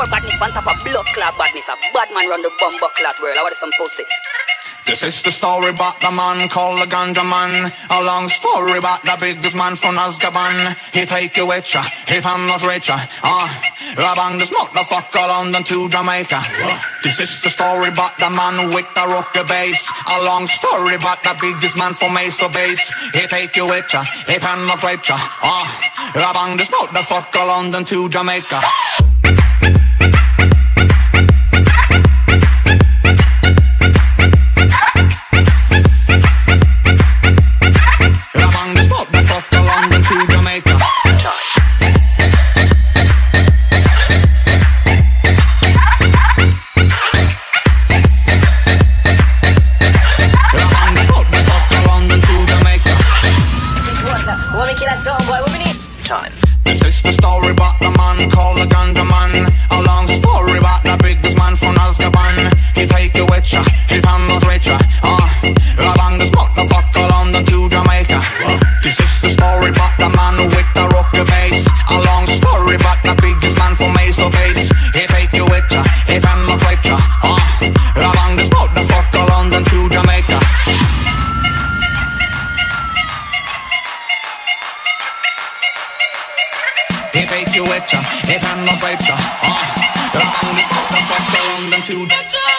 More badness on top of blood clot badness. A bad man run the bumbo clot world. I want some pussy. This is the story about the man called the ganja man. A long story about the biggest man from Azkaban. He take you with ya, he pan not rich ya. Ah, uh, bang this motherfucker London to Jamaica. This is the story about the man with the rocker bass. A long story about the biggest man from Mesa Base. He take you with ya, he pan not rich ya. Ah, uh, bang this motherfucker London to Jamaica. You with ya, if I'm not right ya. Uh, the the fuck the fuck around them two.